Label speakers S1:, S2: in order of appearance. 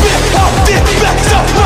S1: Back up, back up